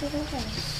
cái đó rồi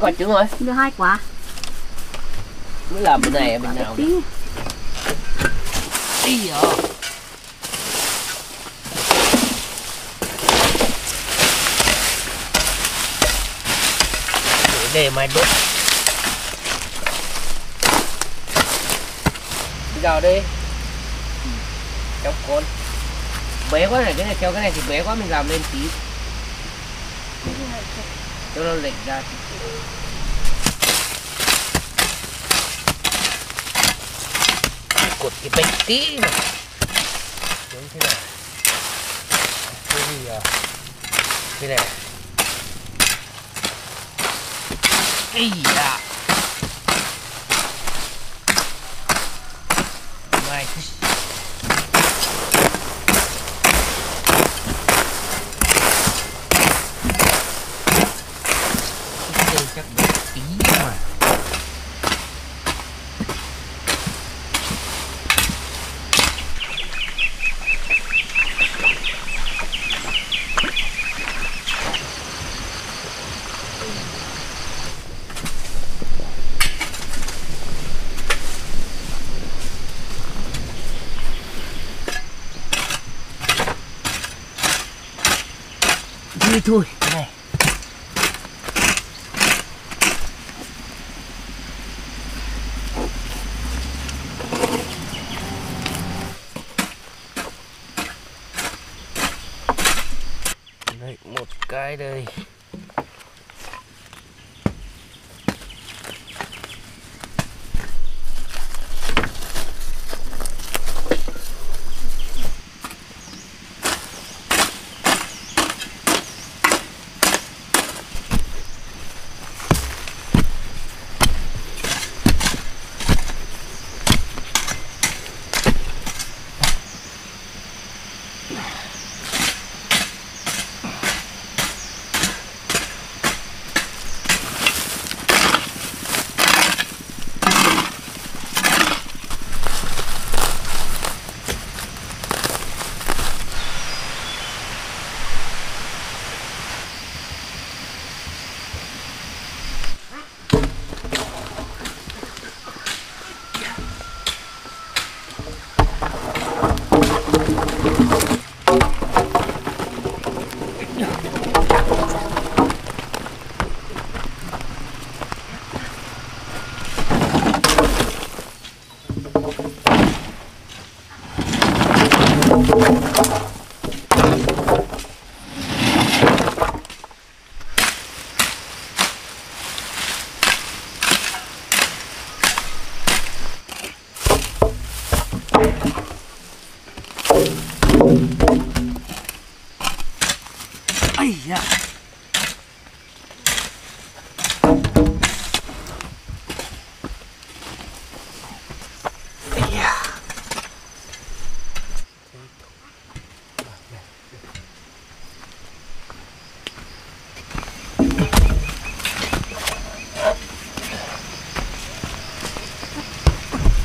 mấy con trứng rồi. Đưa hai quả. Mới làm bên này bên nào Ý giờ để mày đốt. Vào đi. Trong con. Bé quá này cái này treo cái này thì bé quá mình làm lên tí cho nó lệch ra cột cái bánh tí mà. Giống thế này. Cái gì à thế này. Ấy da mày đây chắc bé tí mà đi thôi. Này. Đây một cái đây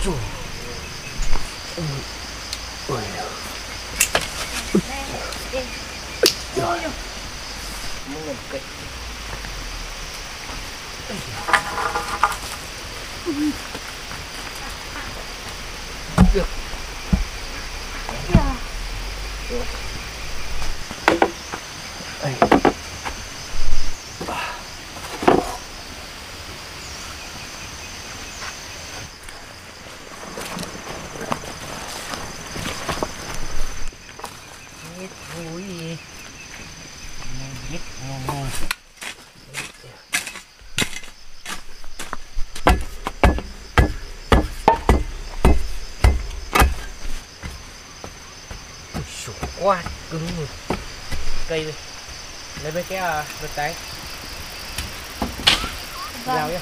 Trời. Ôi. Rồi. Mua một cái. Được. Được. Ây. Hết vui gì Hết ngon ngon Ui dồi, quá cứng rồi cây đây mấy cái uh, vật tay lao nhá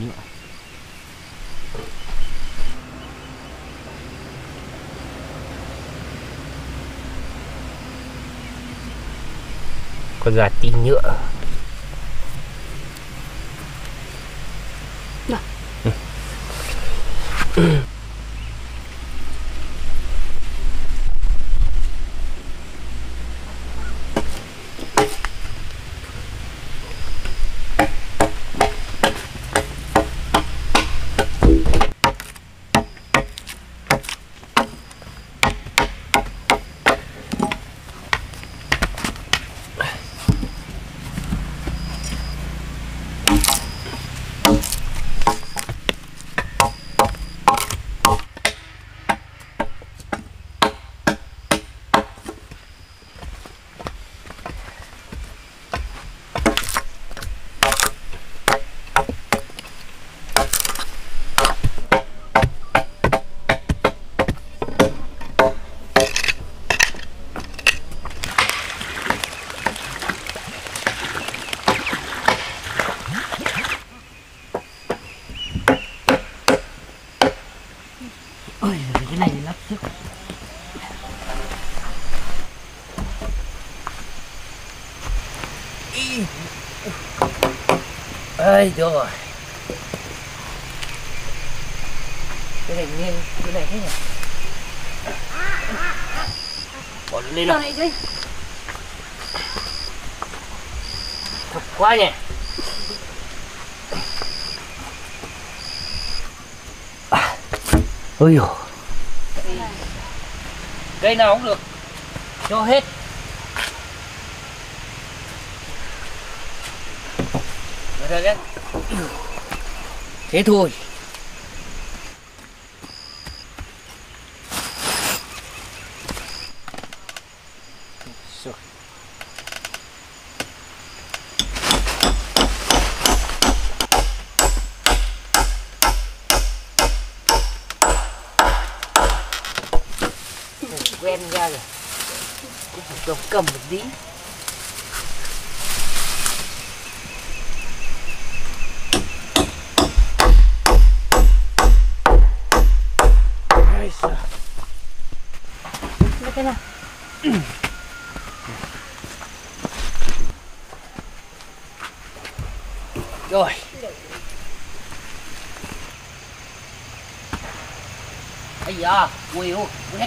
nhựa con gà tí nhựa. Ơi được rồi. Cái này nghiêng cái này thế nhỉ? Bỏ lên nào. Thật quá nhỉ. À, ôi dồi. Cây nào cũng được. Cho hết. Đấy thế thôi.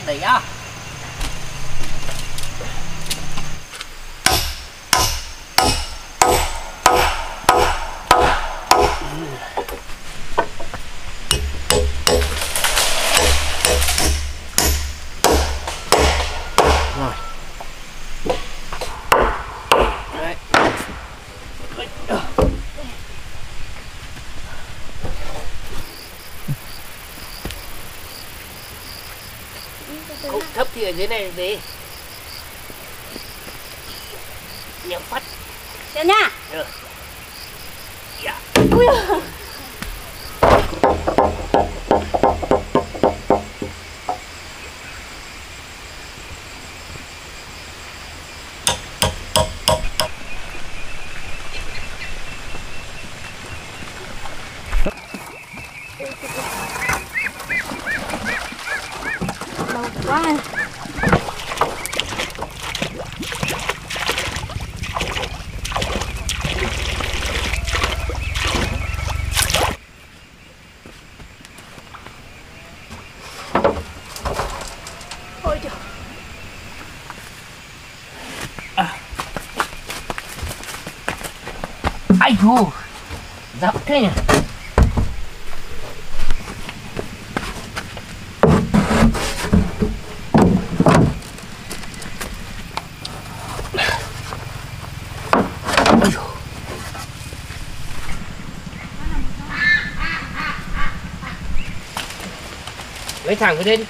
Luôn quỳ hết đầy á rồi đấy Không thấp thì ở dưới này gì? Nhắm phát. Được nha. Được dạ. Ui ai dù dập thế nhỉ? Lấy thẳng cái lên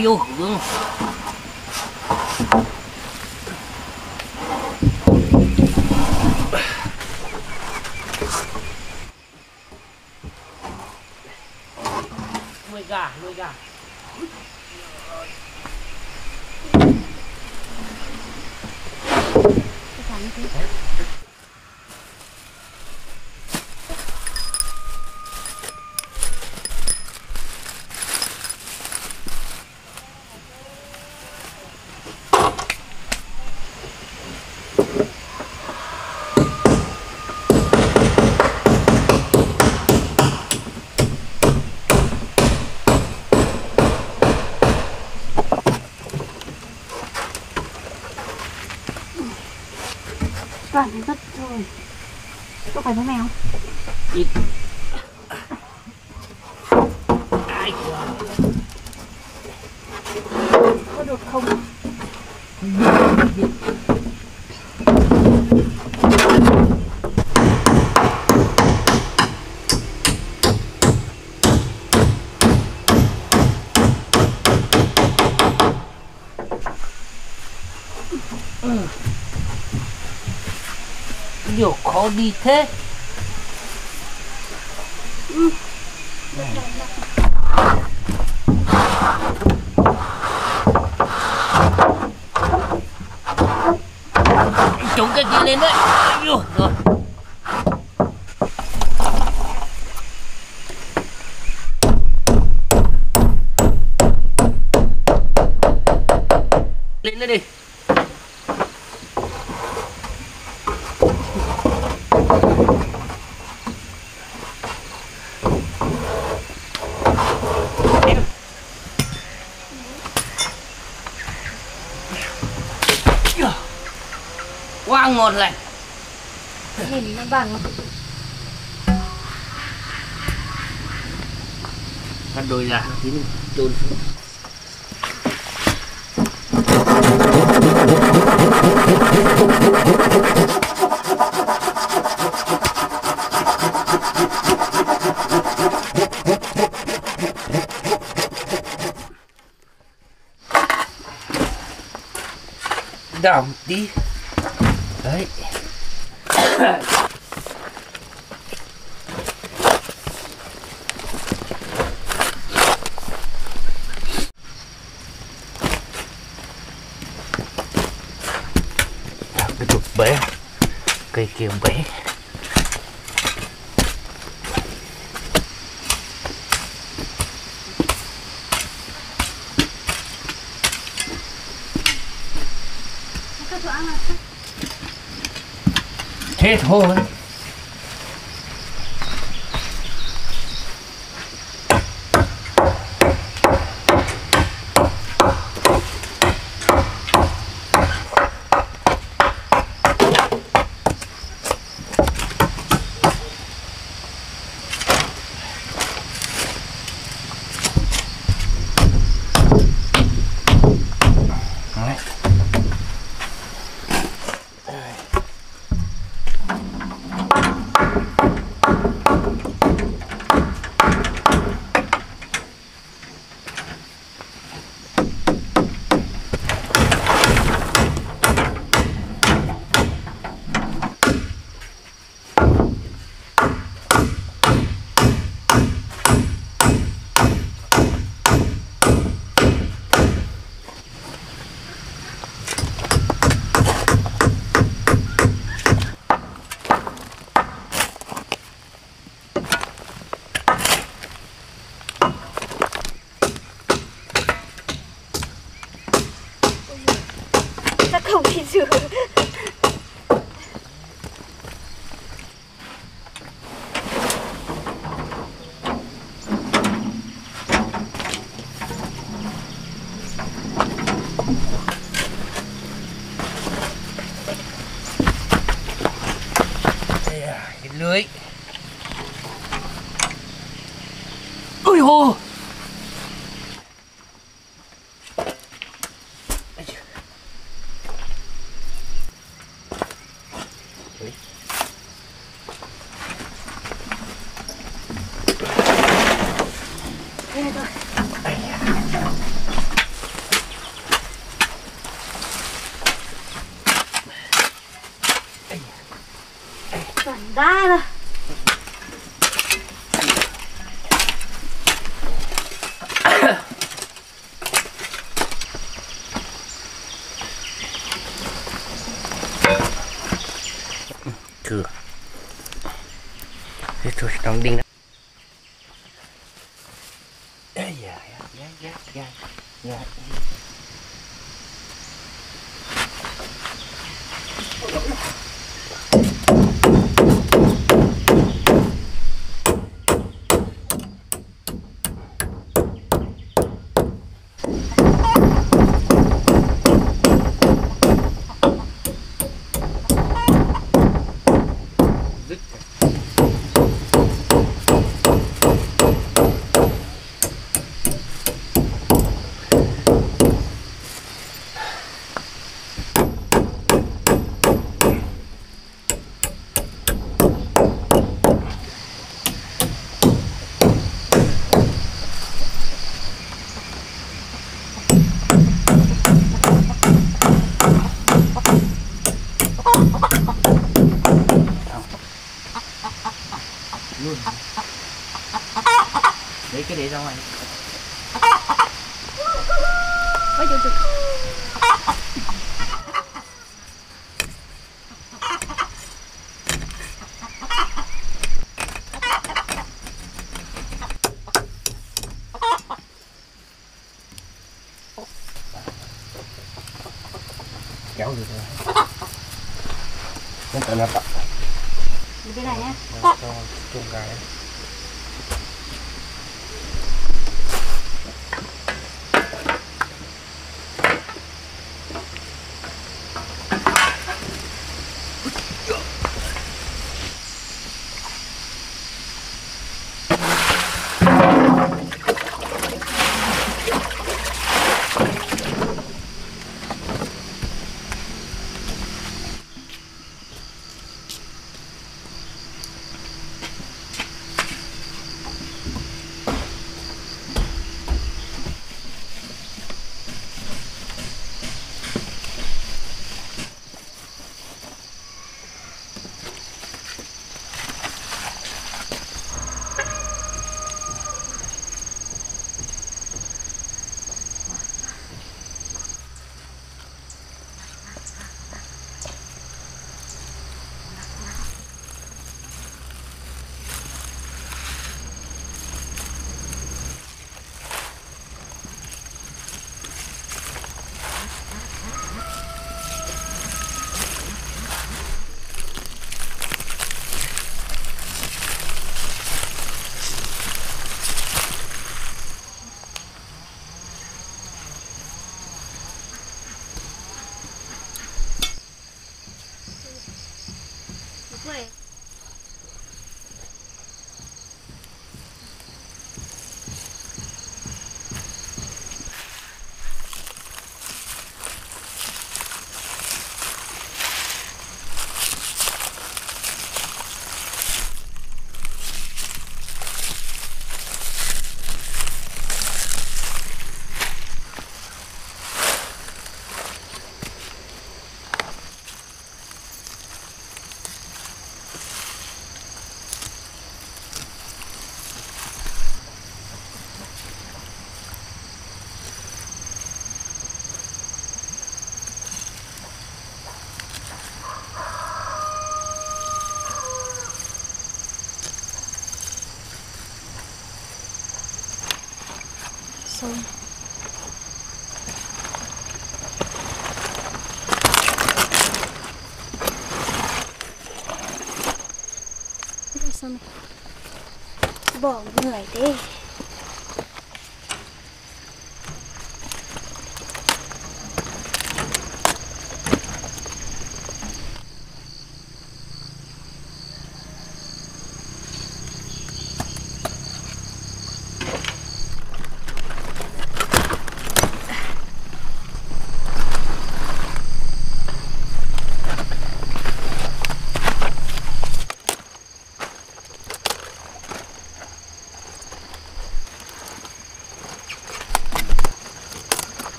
油盒子。没干，没干。Điều khó đi thế. Chống cái kia lên đấy. Rồi lên lên đi ngon lành nhìn nó bằng. Cắt đôi ra. Tí nữa chôn xuống đảo một tí đấy. Cái trục bé cây kiềm bé. Thế thôi ngoài ôi trời trời kéo được rồi nên tận là tập đi bên này nhé cho chung cái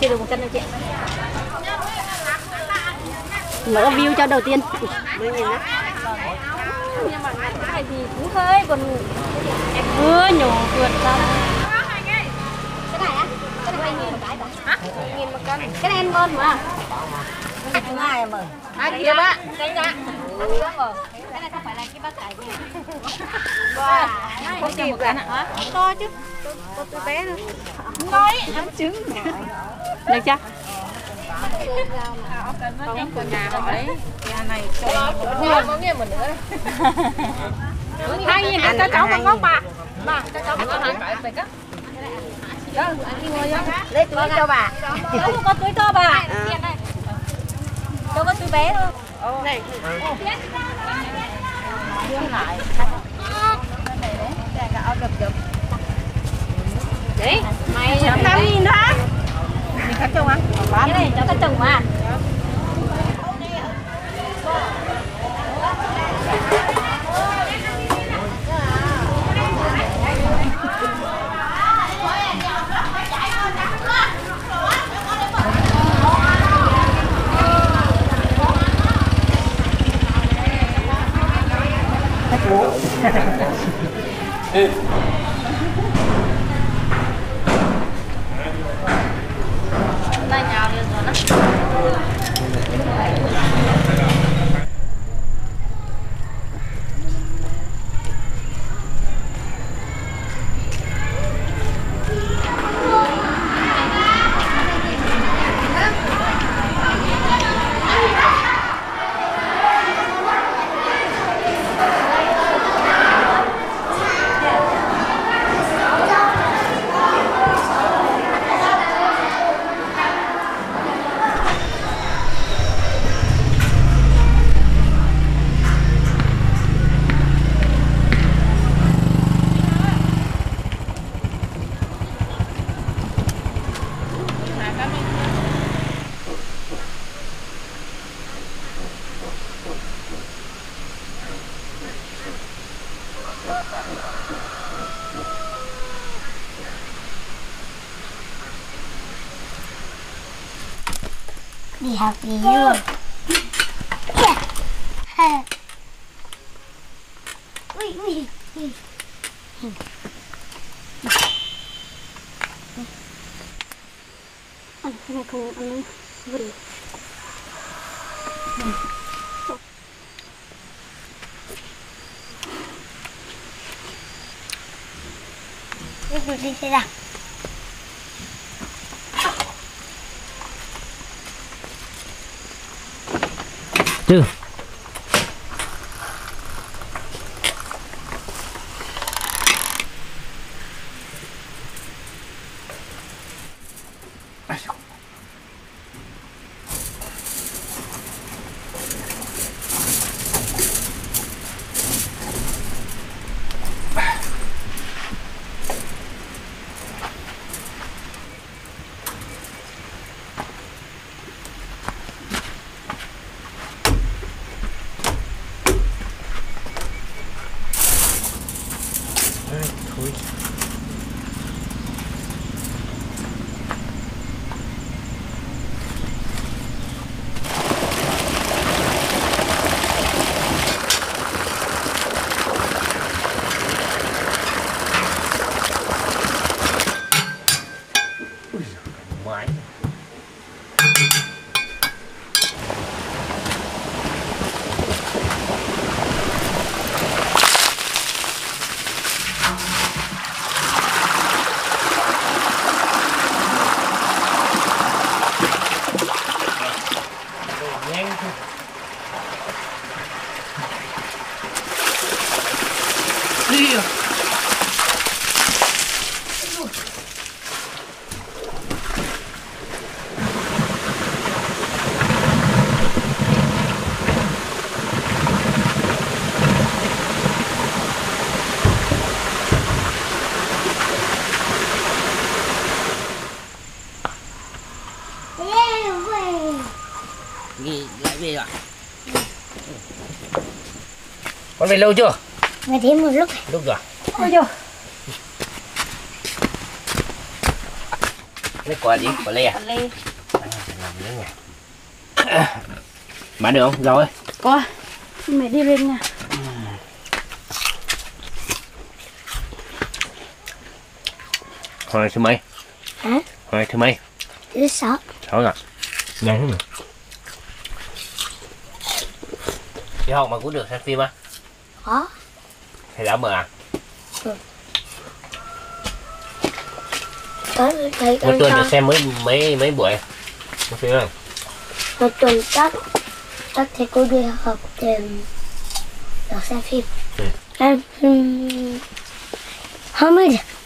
Chưa được một cân đâu chị. Mở view cho đầu tiên. Mới nhìn á Nhưng mà này thì cũng hơi còn vừa nhổ vượt ra. Cái này á? Cái này nghìn một cái Hả? Nghìn một cân. Cái này ăn ngon mà. Ngay mà À kia bác Cái Cái này không phải là cái bác cải gì Không kịp cả hả? To chứ có tôi bé nữa Nói ăn trứng Được chưa? không của nhà hỏi nhà này cho mua có nghe mình nữa hai nghìn cho cháu con ngốc bà bà cho cháu con ngốc hả phải cắt lấy túi cho bà Không có túi cho bà Đâu có túi bé luôn này lại cái áo đập đập Đấy, mày năm nghìn đó. Mình cắt cho ăn Cái này cháu cắt chồng mà. Đây nhào lên rồi đó đi học đi luôn ui ui ui Ăn cái này không ăn về lâu chưa? Về thêm một lúc. Lúc rồi. Ôi trời lấy quả gì? Quả lê à? Lê. nha bán được không? Rồi. Có. mẹ đi lên nha. Hồi thứ mấy? Hả? hồi thứ mấy? Thứ sáu. Sáu rồi nhanh thế mà đi học mà cũng được xem phim á Có thầy giáo mở à Có thấy con tuần xem mấy mấy mấy buổi? Một phim không? Một tuần chắc Chắc thầy cô đi học tìm Được xem phim. Ừ. Em Không biết. được